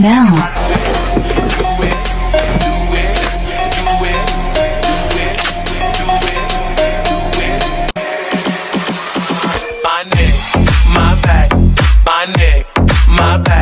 Now. My neck, my back, my neck, my back.